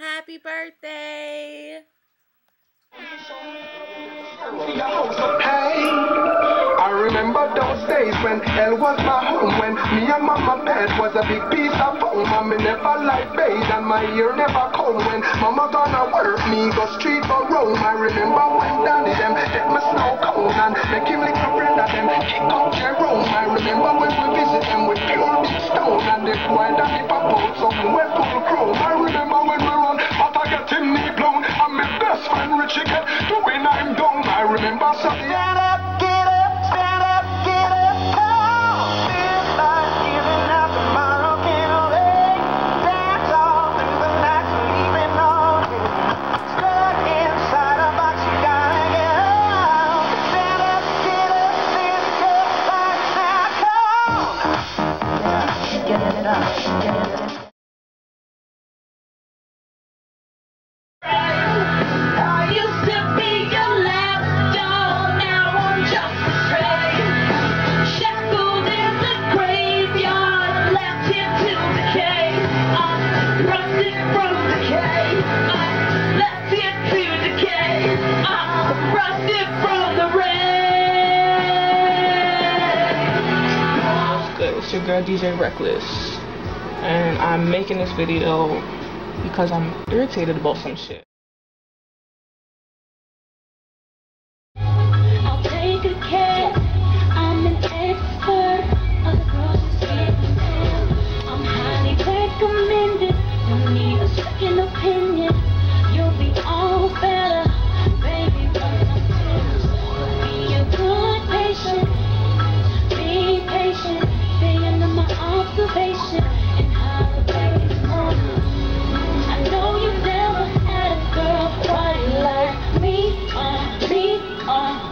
Happy birthday! I remember those days when hell was my home When me and mama bed was a big piece of And me never like bathe and my ear never comb When mama gonna work me go street for Rome. I remember when daddy them snow cone And make him lick friend them kick out Jerome. I remember when we visit them with pure big stone And they full best friend Richie I'm down I remember something your girl DJ Recklezz, and I'm making this video because I'm irritated about some shit. Be are uh,